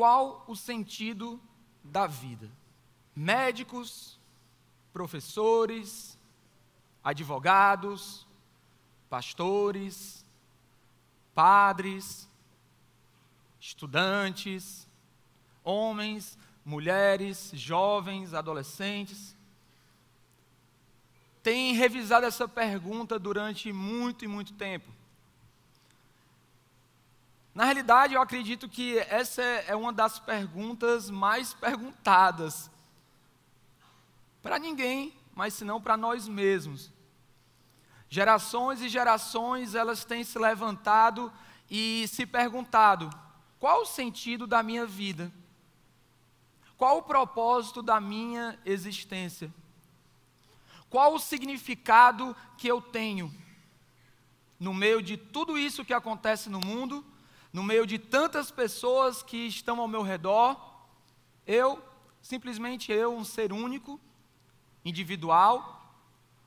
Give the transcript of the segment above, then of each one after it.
qual o sentido da vida. Médicos, professores, advogados, pastores, padres, estudantes, homens, mulheres, jovens, adolescentes, têm revisado essa pergunta durante muito e muito tempo. Na realidade, eu acredito que essa é uma das perguntas mais perguntadas para ninguém, mas senão para nós mesmos. Gerações e gerações elas têm se levantado e se perguntado: qual o sentido da minha vida? Qual o propósito da minha existência? Qual o significado que eu tenho no meio de tudo isso que acontece no mundo, no meio de tantas pessoas que estão ao meu redor? Eu, simplesmente eu, um ser único, individual,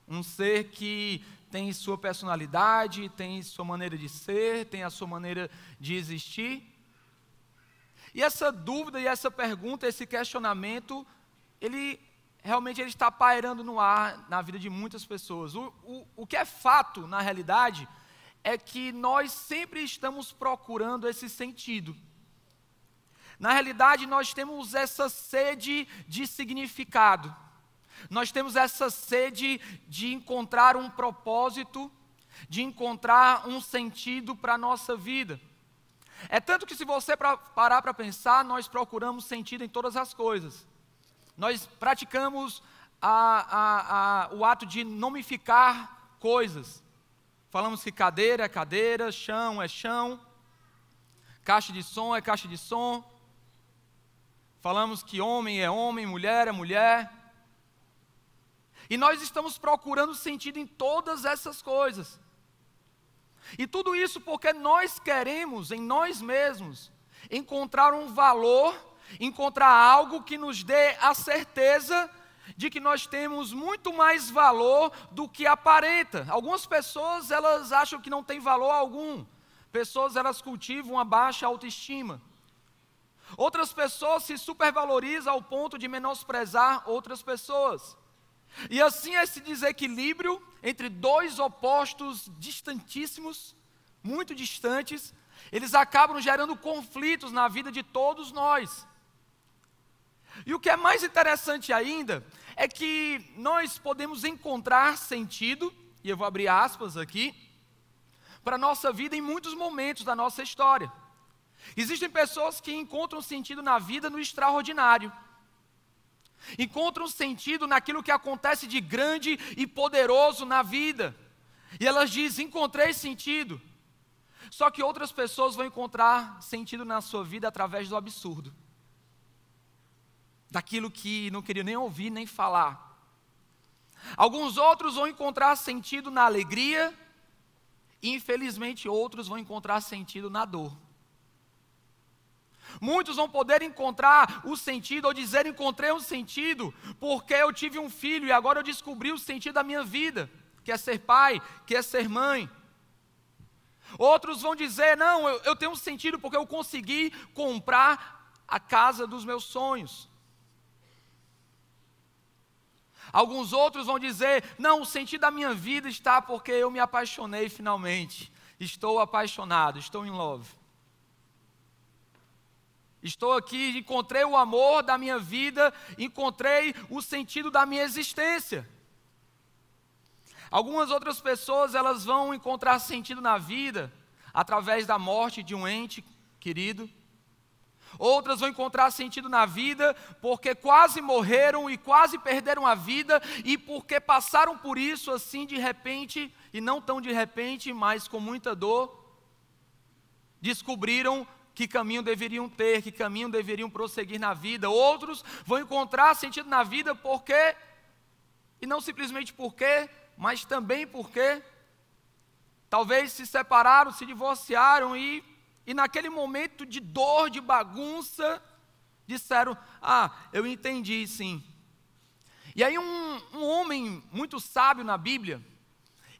um ser que tem sua personalidade, tem sua maneira de ser, tem a sua maneira de existir. E essa dúvida e essa pergunta, esse questionamento, ele realmente ele está pairando no ar na vida de muitas pessoas. O, o, o que é fato, na realidade, é que nós sempre estamos procurando esse sentido. Na realidade, nós temos essa sede de significado. Nós temos essa sede de encontrar um propósito, de encontrar um sentido para a nossa vida. É tanto que, se você parar para pensar, nós procuramos sentido em todas as coisas. Nós praticamos a, a, a, o ato de nomificar coisas. Falamos que cadeira é cadeira, chão é chão, caixa de som é caixa de som. Falamos que homem é homem, mulher é mulher. E nós estamos procurando sentido em todas essas coisas. E tudo isso porque nós queremos em nós mesmos encontrar um valor, encontrar algo que nos dê a certeza de que nós temos muito mais valor do que aparenta. Algumas pessoas, elas acham que não tem valor algum. Pessoas, elas cultivam a baixa autoestima. Outras pessoas se supervalorizam ao ponto de menosprezar outras pessoas. E assim esse desequilíbrio entre dois opostos distantíssimos, muito distantes, eles acabam gerando conflitos na vida de todos nós. E o que é mais interessante ainda é que nós podemos encontrar sentido, e eu vou abrir aspas aqui, para a nossa vida em muitos momentos da nossa história. Existem pessoas que encontram sentido na vida no extraordinário encontram sentido naquilo que acontece de grande e poderoso na vida. E elas dizem: encontrei sentido. Só que outras pessoas vão encontrar sentido na sua vida através do absurdo, daquilo que não queriam nem ouvir nem falar. Alguns outros vão encontrar sentido na alegria, e infelizmente outros vão encontrar sentido na dor. Muitos vão poder encontrar o sentido ou dizer encontrei um sentido porque eu tive um filho e agora eu descobri o sentido da minha vida, que é ser pai, que é ser mãe. Outros vão dizer: não, eu, eu tenho um sentido porque eu consegui comprar a casa dos meus sonhos. Alguns outros vão dizer: não, o sentido da minha vida está porque eu me apaixonei finalmente. Estou apaixonado, estou em love. Estou aqui, encontrei o amor da minha vida, encontrei o sentido da minha existência. Algumas outras pessoas, elas vão encontrar sentido na vida através da morte de um ente querido. Outras vão encontrar sentido na vida porque quase morreram e quase perderam a vida e porque passaram por isso assim de repente, e não tão de repente, mas com muita dor, descobriram que caminho deveriam ter, que caminho deveriam prosseguir na vida. Outros vão encontrar sentido na vida porque, e não simplesmente porque, mas também porque, talvez se separaram, se divorciaram e, e naquele momento de dor, de bagunça, disseram: Ah, eu entendi sim. E aí, um, um homem muito sábio na Bíblia,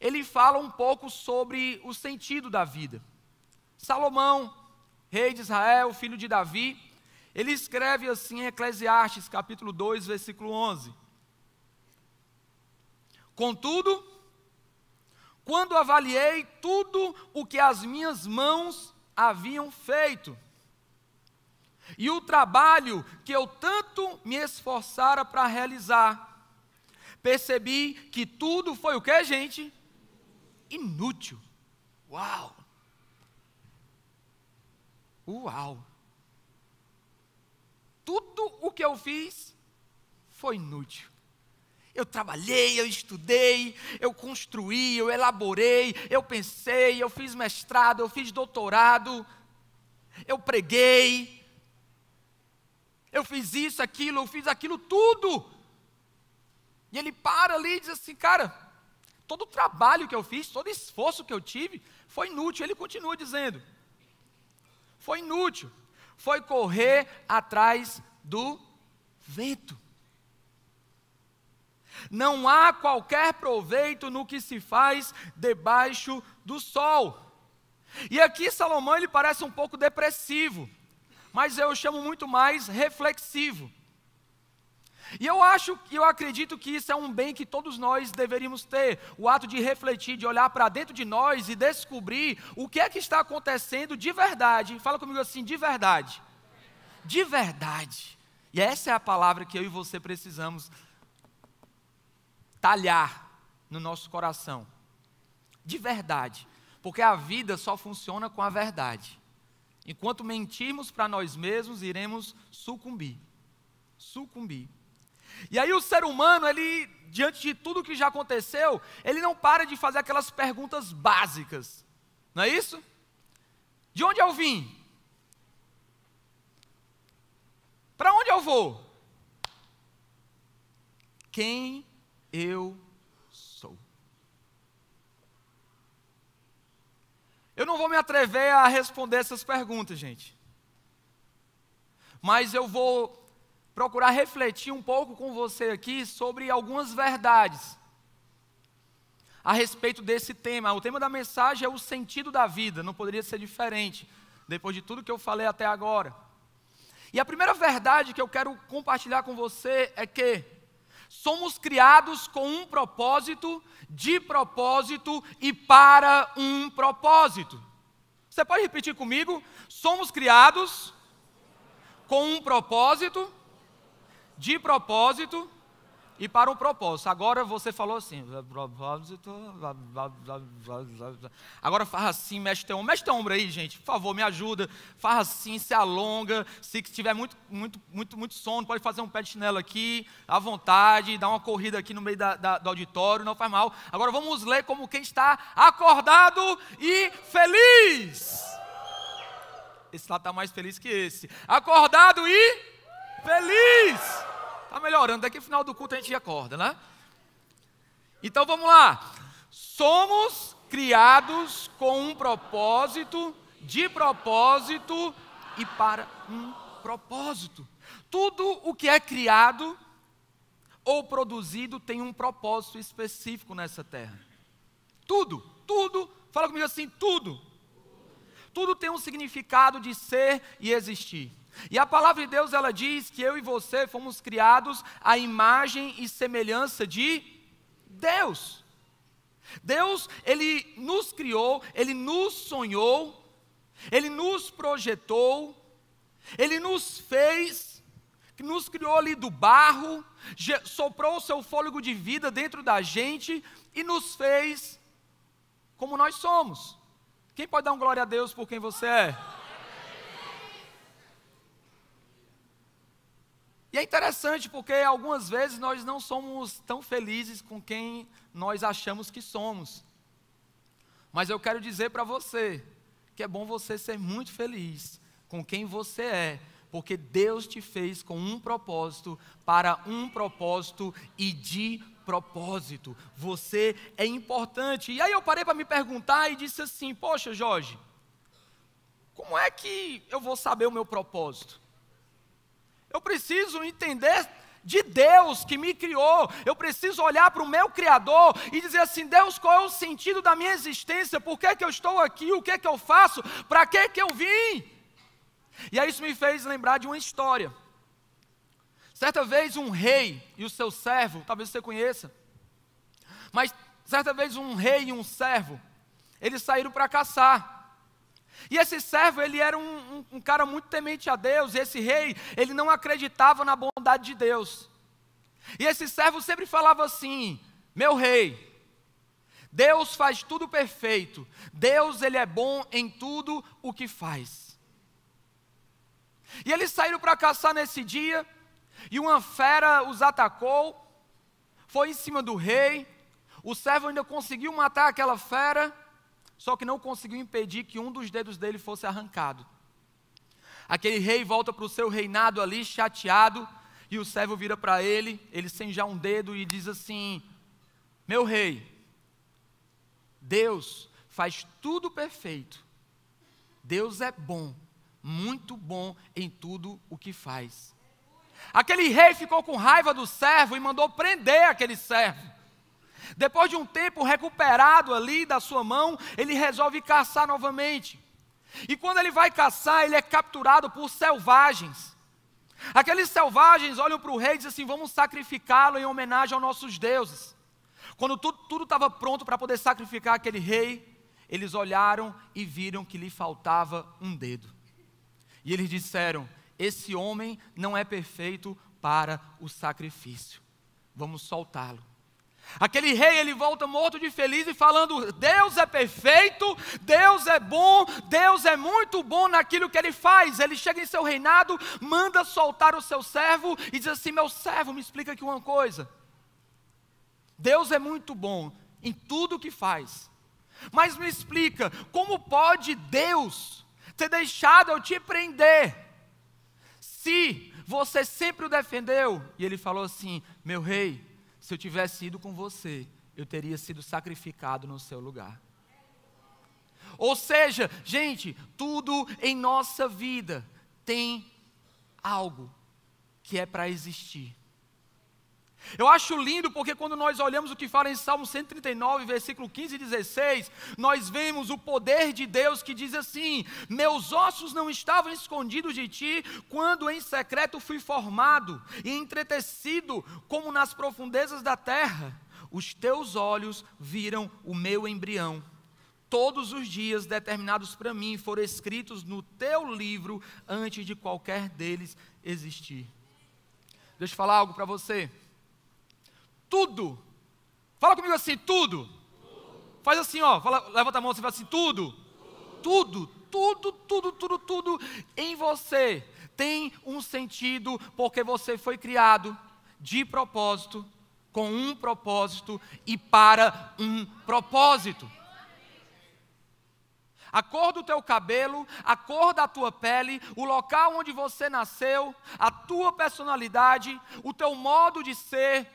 ele fala um pouco sobre o sentido da vida. Salomão, rei de Israel, filho de Davi, Ele escreve assim em Eclesiastes, capítulo 2, versículo 11: Contudo, quando avaliei tudo o que as minhas mãos haviam feito, e o trabalho que eu tanto me esforçara para realizar, percebi que tudo foi o que, gente? Inútil. Uau! Uau! Tudo o que eu fiz foi inútil. Eu trabalhei, eu estudei, eu construí, eu elaborei, eu pensei, eu fiz mestrado, eu fiz doutorado, eu preguei, eu fiz isso, aquilo, eu fiz aquilo tudo. E ele para ali e diz assim, cara, todo o trabalho que eu fiz, todo o esforço que eu tive, foi inútil. Ele continua dizendo: foi inútil, foi correr atrás do vento. Não há qualquer proveito no que se faz debaixo do sol. E aqui Salomão ele parece um pouco depressivo mas eu chamo muito mais reflexivo. E eu acho, eu acredito que isso é um bem que todos nós deveríamos ter, o ato de refletir, de olhar para dentro de nós e descobrir o que é que está acontecendo de verdade. Fala comigo assim, de verdade. De verdade. E essa é a palavra que eu e você precisamos talhar no nosso coração. De verdade. Porque a vida só funciona com a verdade. Enquanto mentirmos para nós mesmos, iremos sucumbir. Sucumbir. E aí o ser humano, ele, diante de tudo que já aconteceu, ele não para de fazer aquelas perguntas básicas. Não é isso? De onde eu vim? Para onde eu vou? Quem eu Eu não vou me atrever a responder essas perguntas, gente. Mas eu vou procurar refletir um pouco com você aqui sobre algumas verdades a respeito desse tema. O tema da mensagem é o sentido da vida, não poderia ser diferente, depois de tudo que eu falei até agora. E a primeira verdade que eu quero compartilhar com você é que somos criados com um propósito de propósito e para um propósito. Você pode repetir comigo? Somos criados com um propósito, de propósito e para um propósito. Agora você falou assim. Agora faz assim, mexe teu ombro. Mexe teu ombro aí, gente. Por favor, me ajuda. Faz assim, se alonga. Se tiver muito, muito, muito, muito sono, pode fazer um pé de chinelo aqui, à vontade, dar uma corrida aqui no meio da, da, do auditório, não faz mal. Agora vamos ler como quem está acordado e feliz. Esse lá está mais feliz que esse. Acordado e feliz. Está melhorando, daqui no final do culto a gente acorda, né? Então vamos lá. Somos criados com um propósito, de propósito e para um propósito. Tudo o que é criado ou produzido tem um propósito específico nessa terra. Tudo, tudo, fala comigo assim, tudo. Tudo tem um significado de ser e existir. E a palavra de Deus ela diz que eu e você fomos criados à imagem e semelhança de Deus. Deus, ele nos criou, ele nos sonhou, ele nos projetou, ele nos fez, nos criou ali do barro, soprou o seu fôlego de vida dentro da gente e nos fez como nós somos. Quem pode dar um glória a Deus por quem você é? E é interessante porque algumas vezes nós não somos tão felizes com quem nós achamos que somos. Mas eu quero dizer para você que é bom você ser muito feliz com quem você é, porque Deus te fez com um propósito, para um propósito e de propósito. Você é importante. E aí eu parei para me perguntar e disse assim: Poxa, Jorge, como é que eu vou saber o meu propósito? Eu preciso entender de Deus que me criou. Eu preciso olhar para o meu Criador e dizer assim: Deus, qual é o sentido da minha existência? Por que, que eu estou aqui? O que, que eu faço? Para que, que eu vim? E aí isso me fez lembrar de uma história. Certa vez um rei e o seu servo, talvez você conheça, mas certa vez um rei e um servo, eles saíram para caçar. E esse servo, ele era um, um, um, cara muito temente a Deus, e esse rei, ele não acreditava na bondade de Deus. E esse servo sempre falava assim: Meu rei, Deus faz tudo perfeito, Deus, ele é bom em tudo o que faz. E eles saíram para caçar nesse dia, e uma fera os atacou, foi em cima do rei, o servo ainda conseguiu matar aquela fera, só que não conseguiu impedir que um dos dedos dele fosse arrancado. Aquele rei volta para o seu reinado ali, chateado, e o servo vira para ele, ele sem já um dedo, e diz assim: Meu rei, Deus faz tudo perfeito, Deus é bom, muito bom em tudo o que faz. Aquele rei ficou com raiva do servo e mandou prender aquele servo. Depois de um tempo recuperado ali da sua mão, ele resolve caçar novamente. E quando ele vai caçar, ele é capturado por selvagens. Aqueles selvagens olham para o rei e dizem assim: vamos sacrificá-lo em homenagem aos nossos deuses. Quando tudo estava pronto para poder sacrificar aquele rei, eles olharam e viram que lhe faltava um dedo. E eles disseram: Esse homem não é perfeito para o sacrifício. Vamos soltá-lo. Aquele rei, ele volta morto de feliz e falando: Deus é perfeito, Deus é bom, Deus é muito bom naquilo que ele faz. Ele chega em seu reinado, manda soltar o seu servo e diz assim: Meu servo, me explica aqui uma coisa. Deus é muito bom em tudo que faz, mas me explica, como pode Deus ter deixado eu te prender, se você sempre o defendeu? E ele falou assim: Meu rei se eu tivesse ido com você, eu teria sido sacrificado no seu lugar. Ou seja, gente, tudo em nossa vida tem algo que é para existir. Eu acho lindo porque quando nós olhamos o que fala em Salmo 139, versículo 15 e 16, nós vemos o poder de Deus que diz assim: Meus ossos não estavam escondidos de ti quando em secreto fui formado e entretecido como nas profundezas da terra. Os teus olhos viram o meu embrião. Todos os dias determinados para mim foram escritos no teu livro antes de qualquer deles existir. Deixa eu falar algo para você tudo. Fala comigo assim, tudo. tudo. Faz assim, ó, fala, levanta a mão, você fala assim, tudo. Tudo, tudo, tudo, tudo, tudo em você tem um sentido porque você foi criado de propósito, com um propósito e para um propósito. A cor do teu cabelo, a cor da tua pele, o local onde você nasceu, a tua personalidade, o teu modo de ser,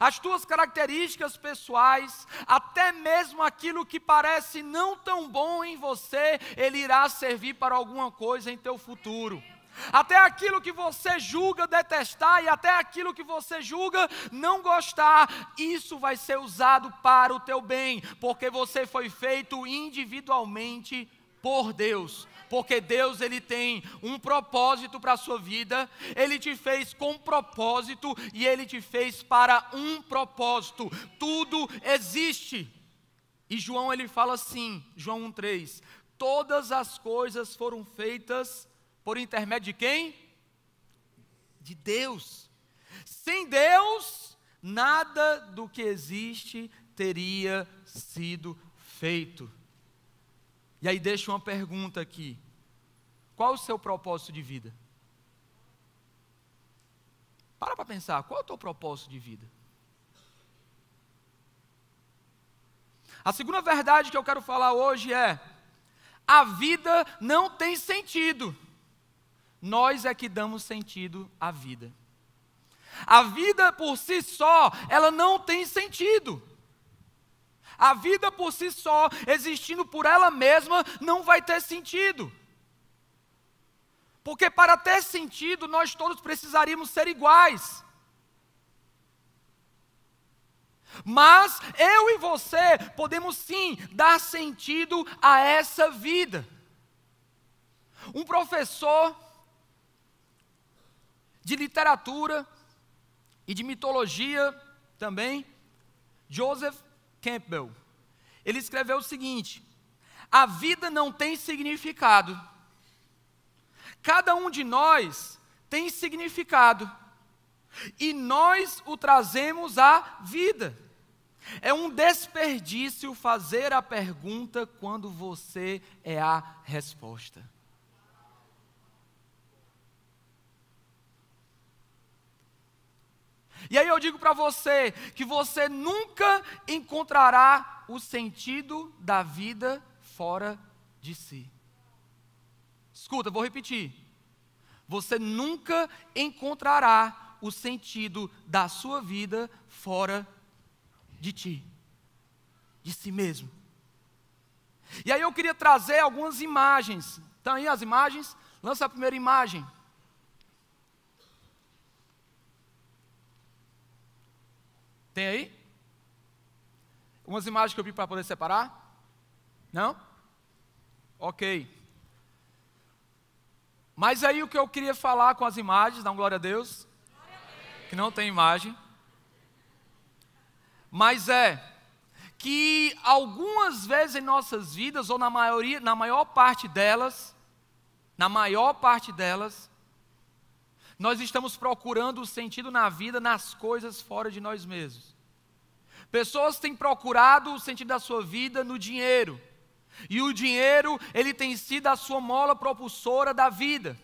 as tuas características pessoais, até mesmo aquilo que parece não tão bom em você, ele irá servir para alguma coisa em teu futuro. Até aquilo que você julga detestar e até aquilo que você julga não gostar, isso vai ser usado para o teu bem, porque você foi feito individualmente por Deus porque Deus ele tem um propósito para a sua vida, ele te fez com propósito e ele te fez para um propósito. Tudo existe. E João ele fala assim, João 1:3, todas as coisas foram feitas por intermédio de quem? De Deus. Sem Deus, nada do que existe teria sido feito. E aí deixa uma pergunta aqui. Qual o seu propósito de vida? Para para pensar, qual é o teu propósito de vida? A segunda verdade que eu quero falar hoje é: a vida não tem sentido. Nós é que damos sentido à vida. A vida por si só, ela não tem sentido. A vida por si só, existindo por ela mesma, não vai ter sentido. Porque para ter sentido, nós todos precisaríamos ser iguais. Mas eu e você podemos sim dar sentido a essa vida. Um professor de literatura e de mitologia também, Joseph Campbell. Ele escreveu o seguinte: a vida não tem significado. Cada um de nós tem significado. E nós o trazemos à vida. É um desperdício fazer a pergunta quando você é a resposta. E aí eu digo para você que você nunca encontrará o sentido da vida fora de si. Escuta, vou repetir. Você nunca encontrará o sentido da sua vida fora de ti, de si mesmo. E aí eu queria trazer algumas imagens. Estão aí as imagens? Lança a primeira imagem. Tem aí? Umas imagens que eu vi para poder separar? Não? Ok. Mas aí o que eu queria falar com as imagens, dá um glória a Deus. Que não tem imagem. Mas é que algumas vezes em nossas vidas, ou na maioria, na maior parte delas, na maior parte delas, nós estamos procurando o sentido na vida nas coisas fora de nós mesmos. Pessoas têm procurado o sentido da sua vida no dinheiro. E o dinheiro, ele tem sido a sua mola propulsora da vida.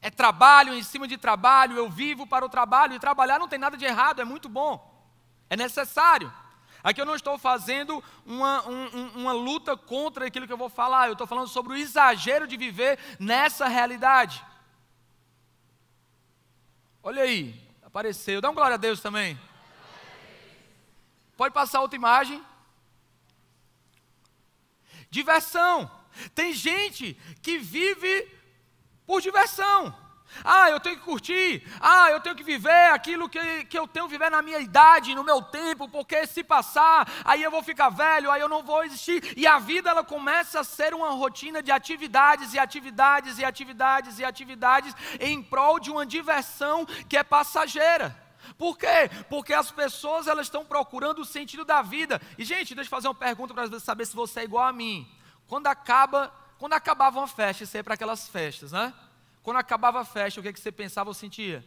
É trabalho em cima de trabalho, eu vivo para o trabalho, e trabalhar não tem nada de errado, é muito bom, é necessário. Aqui eu não estou fazendo uma, um, uma luta contra aquilo que eu vou falar, eu estou falando sobre o exagero de viver nessa realidade. Olha aí, apareceu. Dá um glória a Deus também. Pode passar outra imagem. Diversão. Tem gente que vive por diversão. Ah, eu tenho que curtir. Ah, eu tenho que viver aquilo que, que eu tenho que viver na minha idade, no meu tempo, porque se passar, aí eu vou ficar velho, aí eu não vou existir. E a vida ela começa a ser uma rotina de atividades e atividades e atividades e atividades em prol de uma diversão que é passageira. Por quê? Porque as pessoas elas estão procurando o sentido da vida. E gente, deixa eu fazer uma pergunta para saber se você é igual a mim. Quando acaba, quando acabava uma festa, você ia para aquelas festas, né? Quando acabava a festa, o que, é que você pensava ou sentia?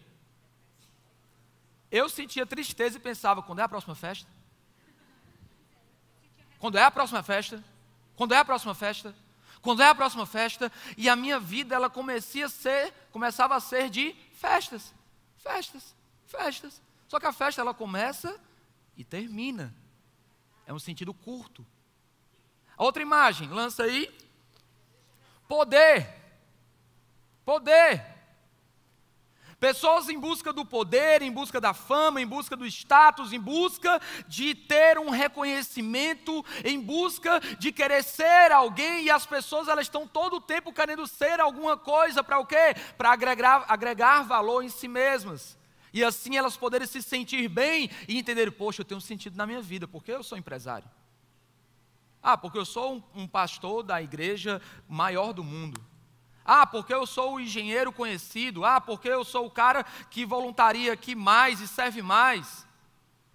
Eu sentia tristeza e pensava: quando é a próxima festa? Quando é a próxima festa? Quando é a próxima festa? Quando é a próxima festa? E a minha vida ela começava a ser, começava a ser de festas, festas, festas. Só que a festa ela começa e termina. É um sentido curto. A outra imagem, lança aí. Poder. Poder. Pessoas em busca do poder, em busca da fama, em busca do status, em busca de ter um reconhecimento, em busca de querer ser alguém, e as pessoas elas estão todo o tempo querendo ser alguma coisa para o quê? Para agregar, agregar valor em si mesmas. E assim elas poderem se sentir bem e entender, poxa, eu tenho um sentido na minha vida, porque eu sou empresário. Ah, porque eu sou um, um pastor da igreja maior do mundo. Ah, porque eu sou o engenheiro conhecido. Ah, porque eu sou o cara que voluntaria aqui mais e serve mais.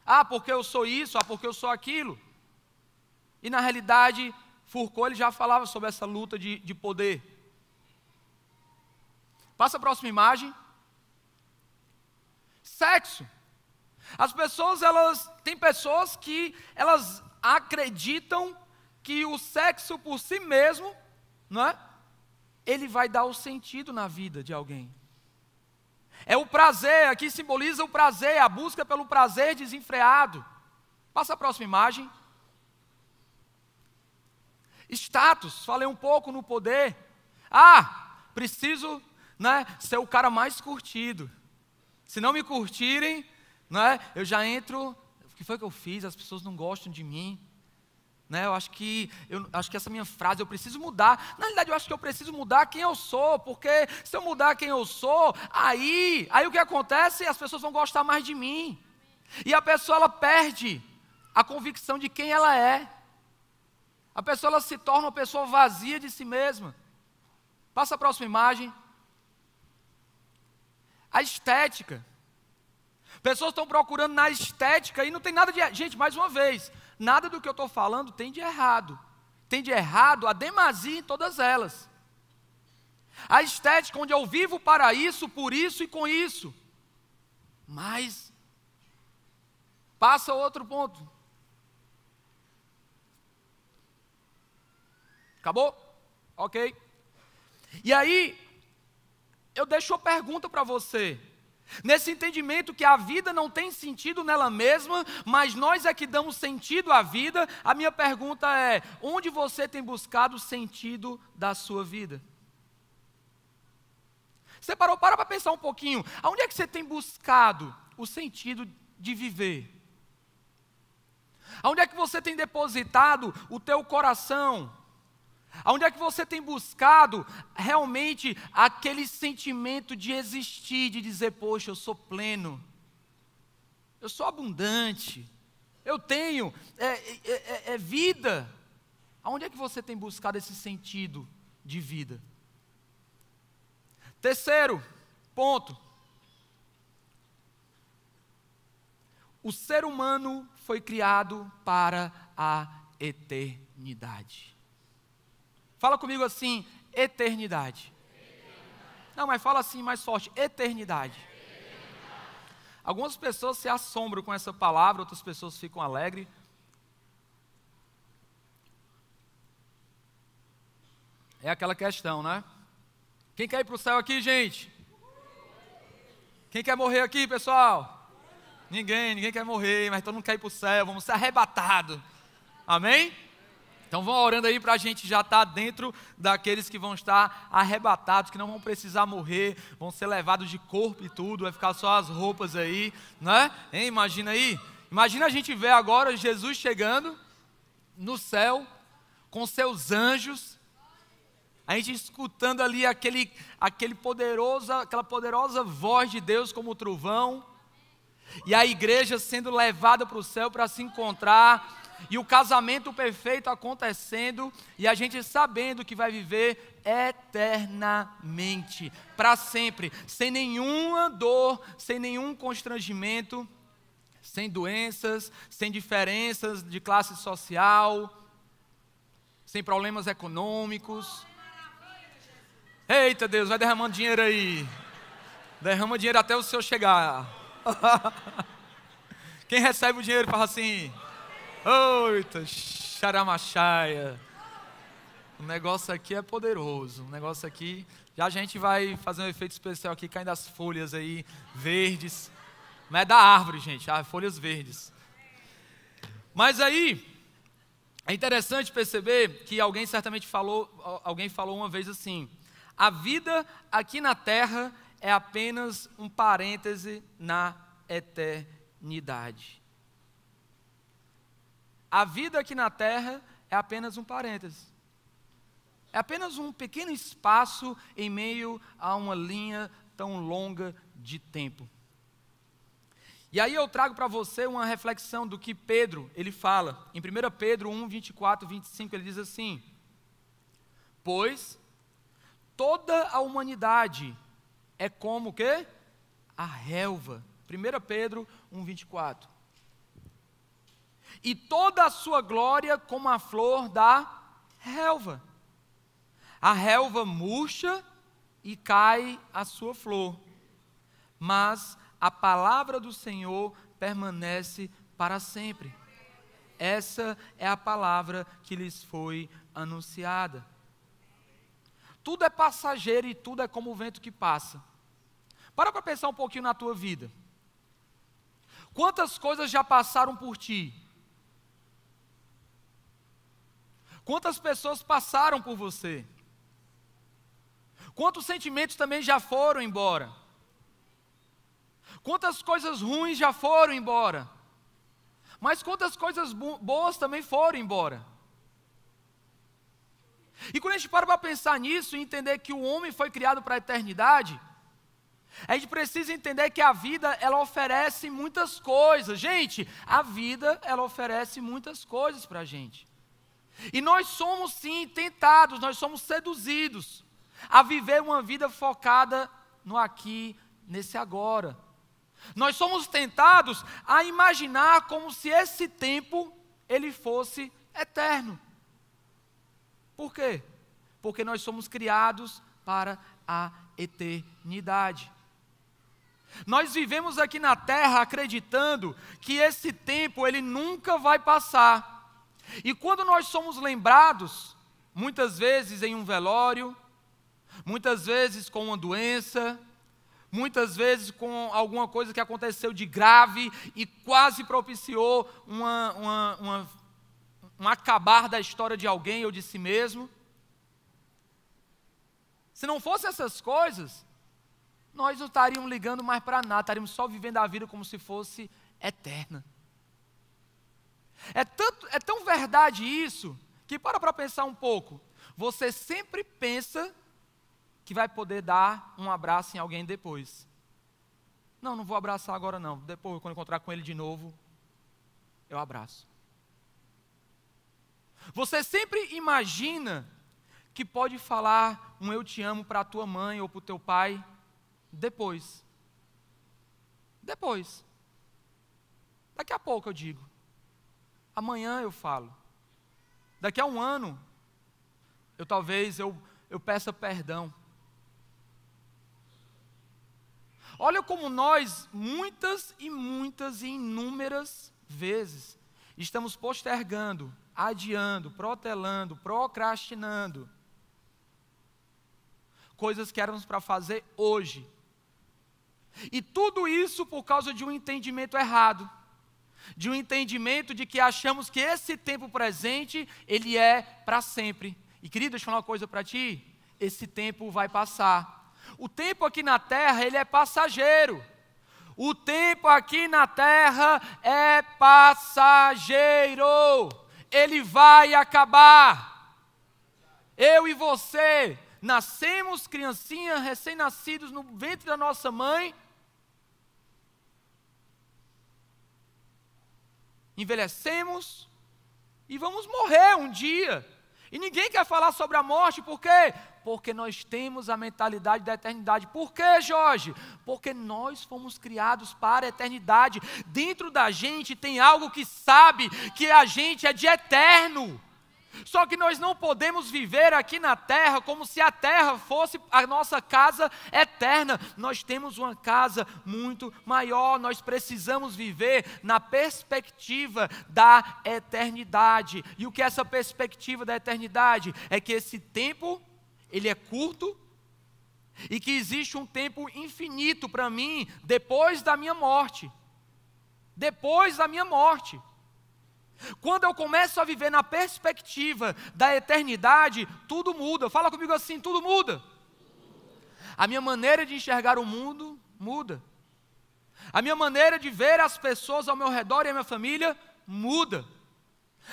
Ah, porque eu sou isso. Ah, porque eu sou aquilo. E na realidade, Foucault ele já falava sobre essa luta de, de poder. Passa a próxima imagem. Sexo. As pessoas, elas, tem pessoas que elas acreditam que o sexo por si mesmo, não é? Ele vai dar o sentido na vida de alguém. É o prazer, aqui simboliza o prazer, a busca pelo prazer desenfreado. Passa a próxima imagem. Status, falei um pouco no poder. Ah, preciso né, ser o cara mais curtido. Se não me curtirem, né, eu já entro. O que foi que eu fiz? As pessoas não gostam de mim. Né? Eu acho que eu acho que essa minha frase eu preciso mudar. Na realidade, eu acho que eu preciso mudar quem eu sou, porque se eu mudar quem eu sou, aí, aí o que acontece? As pessoas vão gostar mais de mim. E a pessoa ela perde a convicção de quem ela é. A pessoa ela se torna uma pessoa vazia de si mesma. Passa a próxima imagem. A estética. Pessoas estão procurando na estética e não tem nada de. Gente, mais uma vez, nada do que eu estou falando tem de errado. Tem de errado a demasia em todas elas. A estética onde eu vivo para isso, por isso e com isso. Mas passa outro ponto. Acabou? Ok. E aí, eu deixo a pergunta para você. Nesse entendimento que a vida não tem sentido nela mesma, mas nós é que damos sentido à vida, a minha pergunta é: onde você tem buscado o sentido da sua vida? Você parou para para pensar um pouquinho, aonde é que você tem buscado o sentido de viver? Aonde é que você tem depositado o teu coração? Aonde é que você tem buscado realmente aquele sentimento de existir, de dizer, poxa, eu sou pleno, eu sou abundante, eu tenho é, é, é, é vida. Aonde é que você tem buscado esse sentido de vida? Terceiro ponto. O ser humano foi criado para a eternidade. Fala comigo assim, eternidade. eternidade. Não, mas fala assim mais forte, eternidade. eternidade. Algumas pessoas se assombram com essa palavra, outras pessoas ficam alegres. É aquela questão, né? Quem quer ir para o céu aqui, gente? Quem quer morrer aqui, pessoal? Ninguém, ninguém quer morrer, mas todo mundo quer ir para o céu, vamos ser arrebatados. Amém? Então vão orando aí para a gente já estar tá dentro daqueles que vão estar arrebatados, que não vão precisar morrer, vão ser levados de corpo e tudo, vai ficar só as roupas aí, né? Hein, imagina aí. Imagina a gente ver agora Jesus chegando no céu com seus anjos, a gente escutando ali aquele, aquele poderoso, aquela poderosa voz de Deus como o trovão, e a igreja sendo levada para o céu para se encontrar e o casamento perfeito acontecendo e a gente sabendo que vai viver eternamente, para sempre, sem nenhuma dor, sem nenhum constrangimento, sem doenças, sem diferenças de classe social, sem problemas econômicos. Eita Deus, vai derramando dinheiro aí. Derrama dinheiro até o senhor chegar. Quem recebe o dinheiro fala assim: Oita, xaramachaia. O negócio aqui é poderoso. O negócio aqui. Já a gente vai fazer um efeito especial aqui, caindo as folhas aí, verdes. Não é da árvore, gente, ah, folhas verdes. Mas aí, é interessante perceber que alguém certamente falou, alguém falou uma vez assim: a vida aqui na terra é apenas um parêntese na eternidade. A vida aqui na terra é apenas um parêntese. É apenas um pequeno espaço em meio a uma linha tão longa de tempo. E aí eu trago para você uma reflexão do que Pedro, ele fala. Em 1 Pedro 1, 24, 25, ele diz assim: Pois toda a humanidade é como o quê? A relva. 1 Pedro 1, 24 e toda a sua glória como a flor da relva. A relva murcha e cai a sua flor, mas a palavra do Senhor permanece para sempre. Essa é a palavra que lhes foi anunciada. Tudo é passageiro e tudo é como o vento que passa. Para para pensar um pouquinho na tua vida. Quantas coisas já passaram por ti? Quantas pessoas passaram por você? Quantos sentimentos também já foram embora? Quantas coisas ruins já foram embora? Mas quantas coisas boas também foram embora? E quando a gente para para pensar nisso e entender que o homem foi criado para a eternidade, a gente precisa entender que a vida ela oferece muitas coisas. Gente, a vida ela oferece muitas coisas para a gente. E nós somos sim tentados, nós somos seduzidos a viver uma vida focada no aqui, nesse agora. Nós somos tentados a imaginar como se esse tempo ele fosse eterno. Por quê? Porque nós somos criados para a eternidade. Nós vivemos aqui na terra acreditando que esse tempo ele nunca vai passar. E quando nós somos lembrados, muitas vezes em um velório, muitas vezes com uma doença, muitas vezes com alguma coisa que aconteceu de grave e quase propiciou uma, uma, uma, um acabar da história de alguém ou de si mesmo. Se não fosse essas coisas, nós não estaríamos ligando mais para nada, estaríamos só vivendo a vida como se fosse eterna. É, tanto, é tão verdade isso, que para para pensar um pouco. Você sempre pensa que vai poder dar um abraço em alguém depois. Não, não vou abraçar agora não. Depois, quando encontrar com ele de novo, eu abraço. Você sempre imagina que pode falar um eu te amo para a tua mãe ou para o teu pai depois. Depois. Daqui a pouco eu digo. Amanhã eu falo. Daqui a um ano, eu talvez eu, eu peça perdão. Olha como nós, muitas e muitas e inúmeras vezes, estamos postergando, adiando, protelando, procrastinando coisas que éramos para fazer hoje. E tudo isso por causa de um entendimento errado de um entendimento de que achamos que esse tempo presente, ele é para sempre. E querido, deixa eu falar uma coisa para ti, esse tempo vai passar. O tempo aqui na terra, ele é passageiro. O tempo aqui na terra é passageiro. Ele vai acabar. Eu e você nascemos criancinha, recém-nascidos no ventre da nossa mãe, envelhecemos e vamos morrer um dia. E ninguém quer falar sobre a morte, por quê? Porque nós temos a mentalidade da eternidade. Por quê, Jorge? Porque nós fomos criados para a eternidade. Dentro da gente tem algo que sabe que a gente é de eterno. Só que nós não podemos viver aqui na terra como se a terra fosse a nossa casa eterna. Nós temos uma casa muito maior, nós precisamos viver na perspectiva da eternidade. E o que é essa perspectiva da eternidade? É que esse tempo, ele é curto, e que existe um tempo infinito para mim depois da minha morte. Depois da minha morte. Quando eu começo a viver na perspectiva da eternidade, tudo muda. Fala comigo assim: tudo muda. A minha maneira de enxergar o mundo muda. A minha maneira de ver as pessoas ao meu redor e a minha família muda.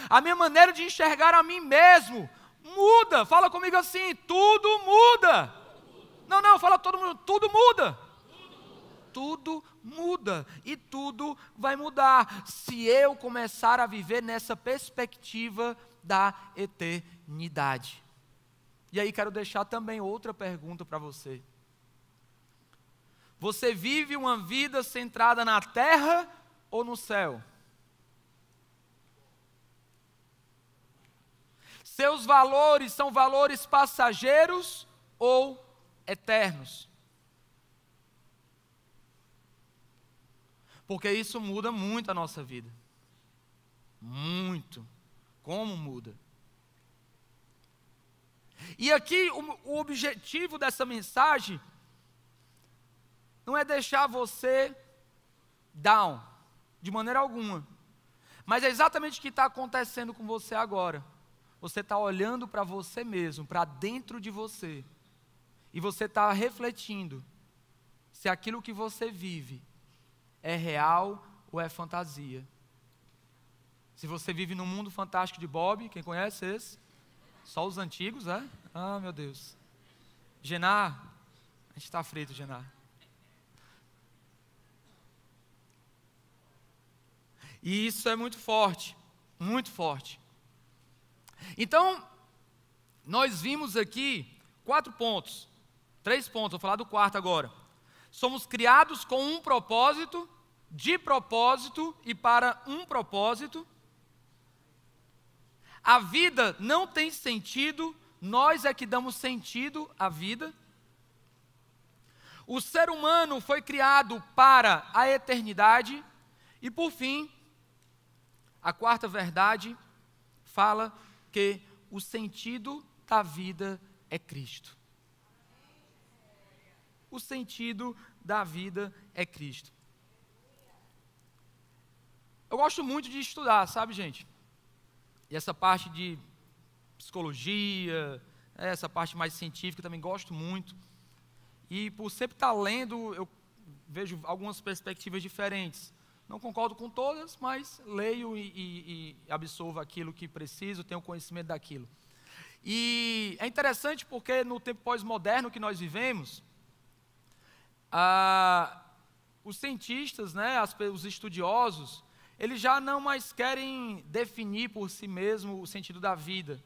A minha maneira de enxergar a mim mesmo muda. Fala comigo assim: tudo muda. Não, não, fala todo mundo, tudo muda tudo muda e tudo vai mudar se eu começar a viver nessa perspectiva da eternidade. E aí quero deixar também outra pergunta para você. Você vive uma vida centrada na terra ou no céu? Seus valores são valores passageiros ou eternos? Porque isso muda muito a nossa vida. Muito. Como muda? E aqui o, o objetivo dessa mensagem não é deixar você down, de maneira alguma. Mas é exatamente o que está acontecendo com você agora. Você está olhando para você mesmo, para dentro de você. E você está refletindo se aquilo que você vive é real ou é fantasia. Se você vive no mundo fantástico de Bob, quem conhece esse? Só os antigos, é? Ah, meu Deus. Genar, a gente está frito, Genar. E isso é muito forte, muito forte. Então, nós vimos aqui quatro pontos, três pontos, vou falar do quarto agora. Somos criados com um propósito, de propósito e para um propósito. A vida não tem sentido, nós é que damos sentido à vida. O ser humano foi criado para a eternidade. E por fim, a quarta verdade fala que o sentido da vida é Cristo. O sentido da vida é Cristo. Eu gosto muito de estudar, sabe, gente? E essa parte de psicologia, essa parte mais científica também gosto muito. E por sempre estar lendo, eu vejo algumas perspectivas diferentes. Não concordo com todas, mas leio e, e, e absorvo aquilo que preciso, tenho conhecimento daquilo. E é interessante porque no tempo pós-moderno que nós vivemos, ah, os cientistas, né, as, os estudiosos, eles já não mais querem definir por si mesmo o sentido da vida.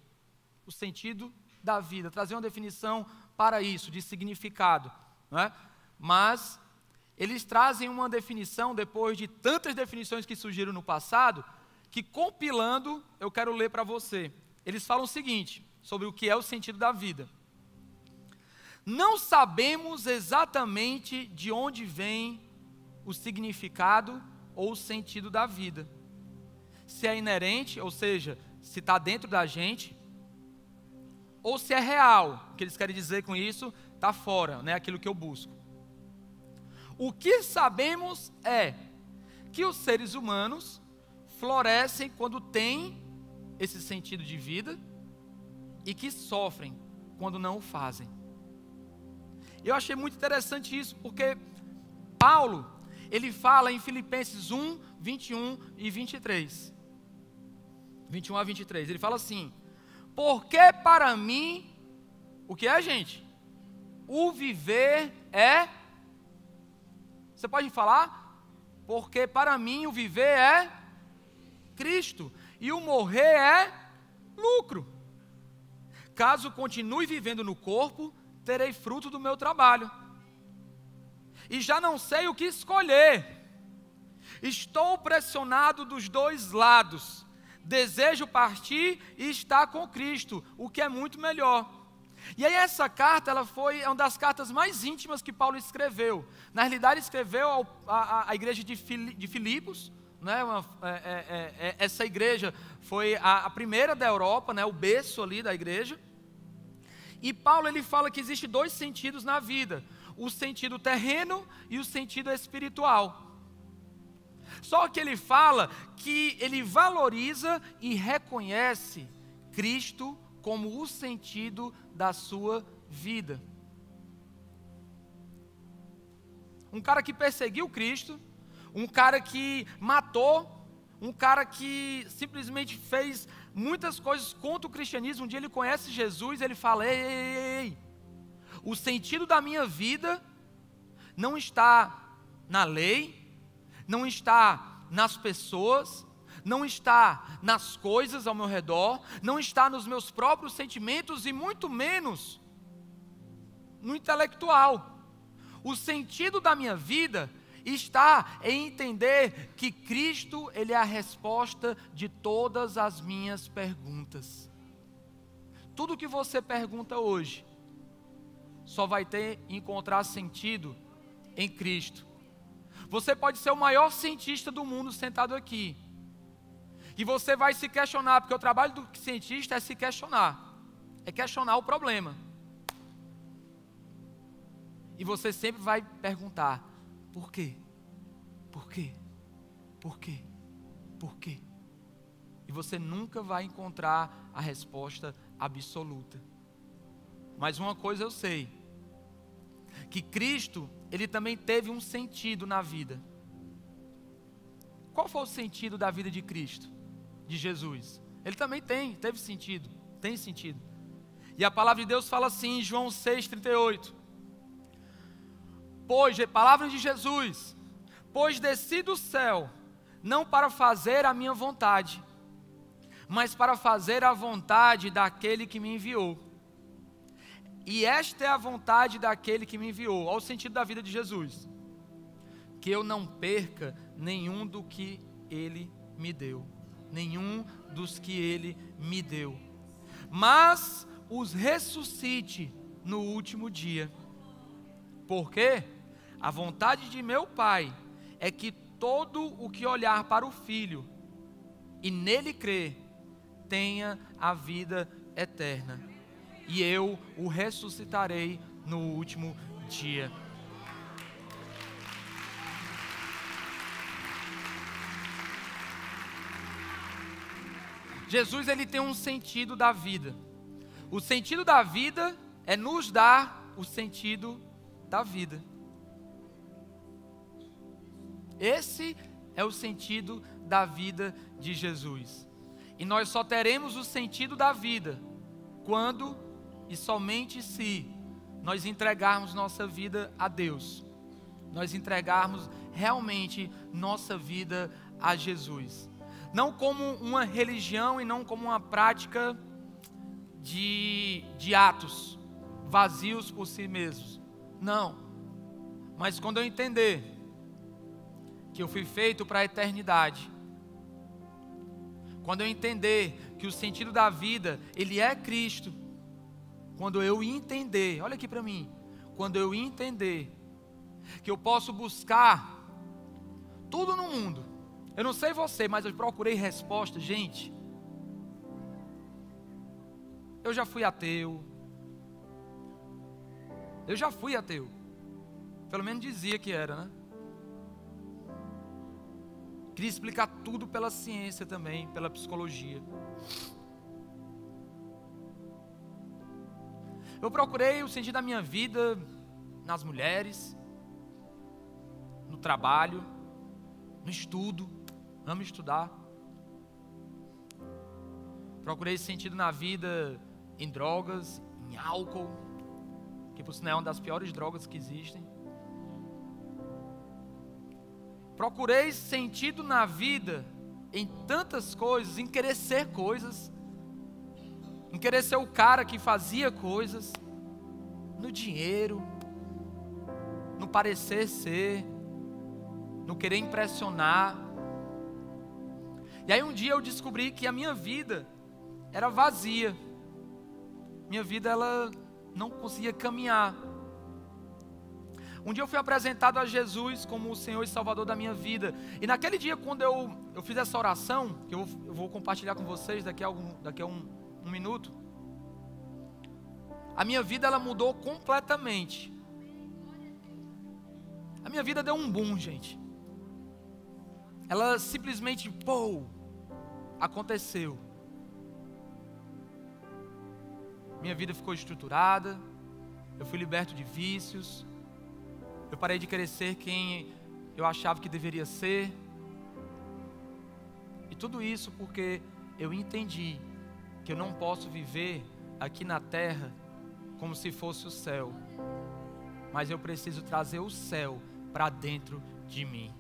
O sentido da vida, trazer uma definição para isso, de significado. É? Mas eles trazem uma definição, depois de tantas definições que surgiram no passado, que compilando, eu quero ler para você. Eles falam o seguinte, sobre o que é o sentido da vida. Não sabemos exatamente de onde vem o significado ou o sentido da vida. Se é inerente, ou seja, se está dentro da gente, ou se é real. O que eles querem dizer com isso está fora, né? aquilo que eu busco. O que sabemos é que os seres humanos florescem quando têm esse sentido de vida e que sofrem quando não o fazem. Eu achei muito interessante isso, porque Paulo, ele fala em Filipenses 1, 21 e 23. 21 a 23. Ele fala assim: Porque para mim, o que é, gente? O viver é. Você pode falar? Porque para mim o viver é Cristo e o morrer é lucro. Caso continue vivendo no corpo, terei fruto do meu trabalho e já não sei o que escolher. Estou pressionado dos dois lados. Desejo partir e estar com Cristo, o que é muito melhor. E aí essa carta, ela foi é uma das cartas mais íntimas que Paulo escreveu. Na realidade, escreveu ao, a, a, igreja de, Fili, de Filipos, né, uma, é, é, é, essa igreja foi a, a, primeira da Europa, né, o berço ali da igreja. E Paulo ele fala que existe dois sentidos na vida o sentido terreno e o sentido espiritual. Só que ele fala que ele valoriza e reconhece Cristo como o sentido da sua vida. Um cara que perseguiu Cristo, um cara que matou, um cara que simplesmente fez muitas coisas contra o cristianismo. Um dia ele conhece Jesus, ele fala: ei, ei, ei, o sentido da minha vida não está na lei, não está nas pessoas, não está nas coisas ao meu redor, não está nos meus próprios sentimentos e muito menos no intelectual. O sentido da minha vida está em entender que Cristo ele é a resposta de todas as minhas perguntas. Tudo que você pergunta hoje, só vai ter encontrar sentido em Cristo. Você pode ser o maior cientista do mundo sentado aqui. E você vai se questionar, porque o trabalho do cientista é se questionar. É questionar o problema. E você sempre vai perguntar: por quê? Por quê? Por quê? Por quê? E você nunca vai encontrar a resposta absoluta. Mas uma coisa eu sei, que Cristo, ele também teve um sentido na vida. Qual foi o sentido da vida de Cristo, de Jesus? Ele também tem, teve sentido, tem sentido. E a palavra de Deus fala assim em João 6,38. Pois, palavras de Jesus, pois desci do céu, não para fazer a minha vontade, mas para fazer a vontade daquele que me enviou. E esta é a vontade daquele que me enviou, ao sentido da vida de Jesus, que eu não perca nenhum do que ele me deu, nenhum dos que ele me deu, mas os ressuscite no último dia. Porque a vontade de meu Pai é que todo o que olhar para o Filho e nele crer tenha a vida eterna. E eu o ressuscitarei no último dia. Jesus ele tem um sentido da vida. O sentido da vida é nos dar o sentido da vida. Esse é o sentido da vida de Jesus. E nós só teremos o sentido da vida quando e somente se nós entregarmos nossa vida a Deus. Nós entregarmos realmente nossa vida a Jesus. Não como uma religião e não como uma prática de, de atos vazios por si mesmos. Não. Mas quando eu entender que eu fui feito para a eternidade, quando eu entender que o sentido da vida, ele é Cristo, quando eu entender, olha aqui para mim, quando eu entender que eu posso buscar tudo no mundo, eu não sei você, mas eu procurei resposta, gente. Eu já fui ateu. Eu já fui ateu. Pelo menos dizia que era, né? Queria explicar tudo pela ciência também, pela psicologia. Eu procurei o sentido da minha vida nas mulheres, no trabalho, no estudo. Amo estudar. Procurei sentido na vida em drogas, em álcool, que por sinal é uma das piores drogas que existem. Procurei sentido na vida em tantas coisas, em querer ser coisas, em querer ser o cara que fazia coisas, no dinheiro, no parecer ser, no querer impressionar. E aí um dia eu descobri que a minha vida era vazia minha vida ela não conseguia caminhar. Um dia eu fui apresentado a Jesus como o Senhor e Salvador da minha vida. E naquele dia, quando eu, eu fiz essa oração, que eu, eu vou compartilhar com vocês daqui a, algum, daqui a um, um minuto, a minha vida ela mudou completamente. A minha vida deu um boom, gente. Ela simplesmente, pô, aconteceu. minha vida ficou estruturada, eu fui liberto de vícios, eu parei de querer ser quem eu achava que deveria ser. E tudo isso porque eu entendi que eu não posso viver aqui na terra como se fosse o céu, mas eu preciso trazer o céu para dentro de mim.